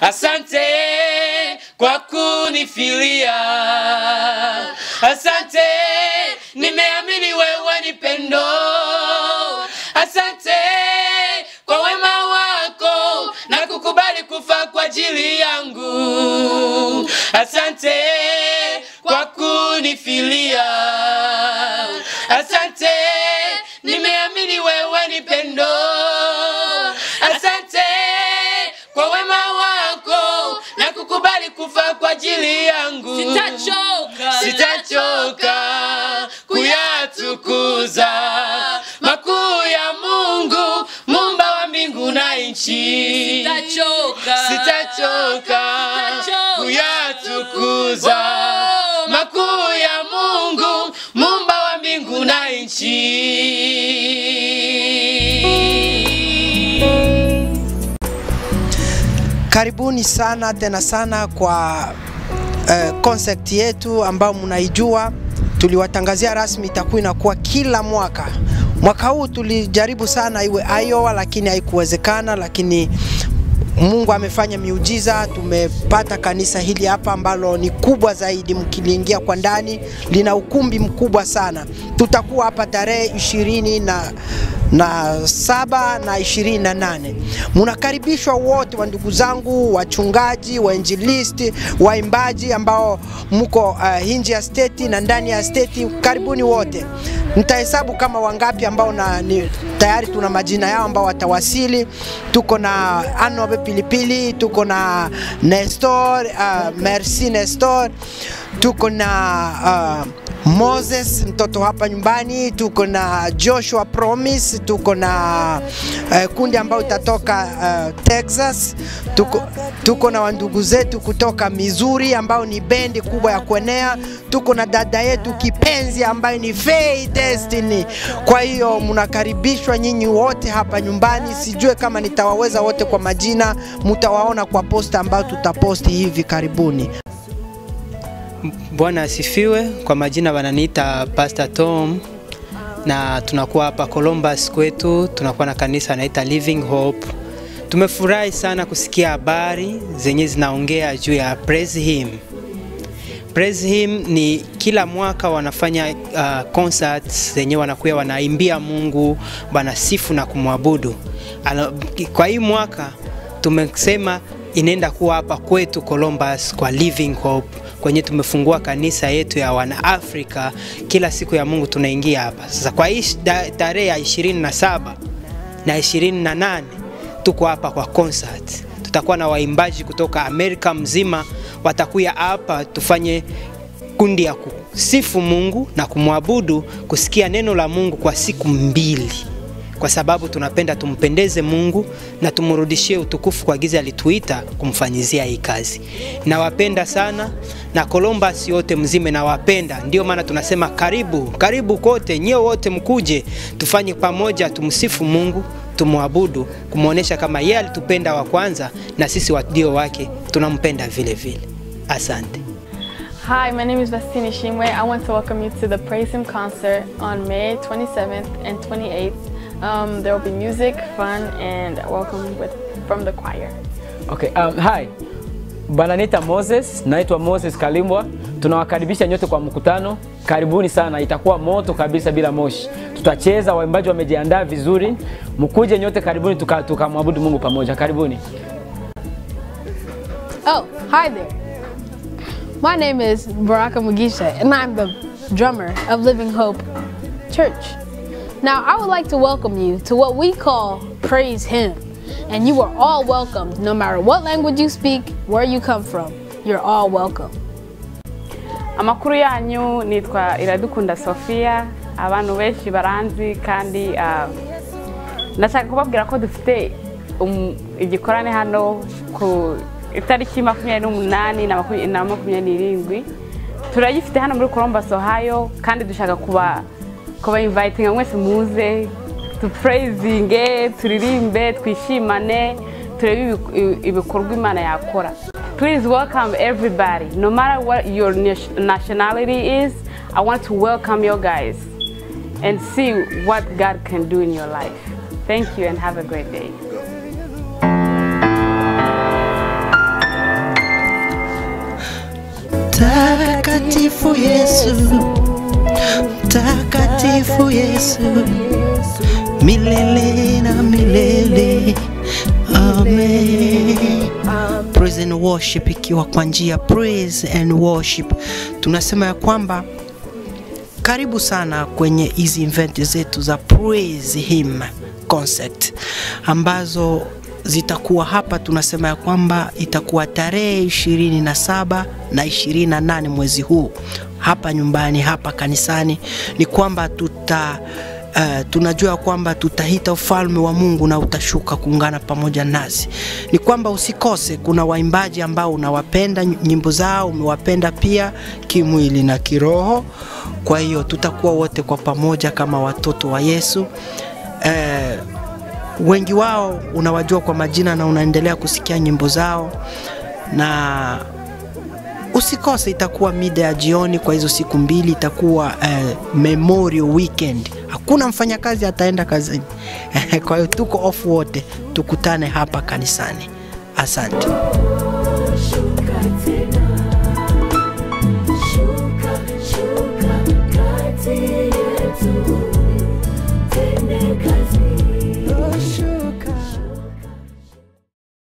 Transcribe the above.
Asante kwa kunifilia, asante, nimeamini wewe ni pendo. Asante kwa wema wako na kukubali kufa kwa ajili yangu. Asante ajili yangu. Sitachoka. sitachoka kuyatukuza makuu ya Mungu mumba wa mbingu na nchi. Sitachoka. Sitachoka kuyatukuza makuu ya Mungu mumba wa mbingu na nchi. Karibuni sana tena sana kwa uh, concert yetu ambayo mnaijua, tuliwatangazia rasmi, itakuwa inakuwa kila mwaka. Mwaka huu tulijaribu sana iwe Iowa, lakini haikuwezekana, lakini Mungu amefanya miujiza. Tumepata kanisa hili hapa ambalo ni kubwa zaidi, mkiliingia kwa ndani lina ukumbi mkubwa sana. Tutakuwa hapa tarehe ishirini na na saba na ishirini na nane. Munakaribishwa wote wa ndugu zangu, wachungaji, wainjilisti, waimbaji ambao mko uh, nje ya steti na ndani ya steti, karibuni wote. Nitahesabu kama wangapi ambao na, ni, tayari tuna majina yao ambao watawasili. Tuko na Anobe Pilipili, tuko na Nestor, uh, Merci Nestor, tuko na uh, Moses mtoto hapa nyumbani, tuko na Joshua Promise, tuko na uh, kundi ambayo itatoka uh, Texas, tuko, tuko na wandugu zetu kutoka Missouri ambao ni bendi kubwa ya kuenea, tuko na dada yetu kipenzi ambaye ni Faye Destiny. Kwa hiyo mnakaribishwa nyinyi wote hapa nyumbani. Sijue kama nitawaweza wote kwa majina, mtawaona kwa posta ambayo tutaposti hivi karibuni. Bwana asifiwe. Kwa majina wananiita Pastor Tom na tunakuwa hapa Columbus kwetu, tunakuwa na kanisa naita Living Hope. Tumefurahi sana kusikia habari zenye zinaongea juu ya Praise Him. Praise Him ni kila mwaka wanafanya uh, concerts zenye wanakuwa wanaimbia Mungu, wanasifu na kumwabudu. Kwa hii mwaka tumesema inaenda kuwa hapa kwetu Columbus kwa Living Hope kwenye tumefungua kanisa yetu ya Wanaafrika. Kila siku ya Mungu tunaingia hapa sasa. Kwa hii tarehe ya 27 na 28 tuko hapa kwa concert. Tutakuwa na waimbaji kutoka Amerika mzima watakuya hapa tufanye kundi ya kusifu Mungu na kumwabudu, kusikia neno la Mungu kwa siku mbili, kwa sababu tunapenda tumpendeze Mungu na tumrudishie utukufu kwa giza alituita kumfanyizia hii kazi. Nawapenda sana na Columbus yote mzime nawapenda, ndio maana tunasema karibu, karibu kote, nyie wote mkuje tufanye pamoja, tumsifu Mungu tumwabudu, kumwonyesha kama yeye alitupenda wa kwanza na sisi wadio wake tunampenda vile vile. Asante. Hi, my name is Vastini Shimwe. I want to welcome you to the Praise Him concert on May 27th and 28th. Um, there will be music, fun, and welcome with, from the choir. Okay, um, hi. Bananita Moses, naitwa Moses Kalimbwa. Tunawakaribisha nyote kwa mkutano. Karibuni sana, itakuwa moto kabisa bila moshi. Tutacheza, waimbaji wamejiandaa vizuri. Mkuje nyote, karibuni tukamwabudu tuka Mungu pamoja. Karibuni. Oh, hi there. My name is Baraka Mugisha, and I'm the drummer of Living Hope Church. Now, I would like to welcome you to what we call Praise Him. And you are all welcomed, no matter what language you speak, where you come from. You're all welcome. amakuru yanyu nitwa iradukunda sofia abantu benshi baranzi kandi ah, ndashaka kubabwira ko dufite um- igikorane hano ku itariki makumyabiri n'umunani na makumyabiri n'irindwi turagifite hano muri columbus ohio kandi dushaka kuba kuba inviting mwese muze duprayizinge turirimbe twishimane turebe ibikorwa imana yakora. Please welcome everybody. No matter what your nationality is i want to welcome you guys and see what god can do in your life. Thank you and have a great day. Takatifu yesu takatifu mtakatifu Yesu, milele na milele. Amen. Praise and worship ikiwa kwa njia praise and worship, tunasema ya kwamba karibu sana kwenye hizi event zetu za praise him concert ambazo zitakuwa hapa. Tunasema ya kwamba itakuwa tarehe ishirini na saba na ishirini na nane mwezi huu hapa nyumbani, hapa kanisani. Ni kwamba tuta Uh, tunajua kwamba tutahita ufalme wa Mungu na utashuka kuungana pamoja nasi. Ni kwamba usikose, kuna waimbaji ambao unawapenda nyimbo zao, umewapenda pia kimwili na kiroho. Kwa hiyo tutakuwa wote kwa pamoja kama watoto wa Yesu. Uh, wengi wao unawajua kwa majina na unaendelea kusikia nyimbo zao, na usikose, itakuwa mida ya jioni. Kwa hizo siku mbili itakuwa uh, Memorial Weekend, hakuna mfanyakazi ataenda kazini. Kwa hiyo tuko off wote, tukutane hapa kanisani. Asante.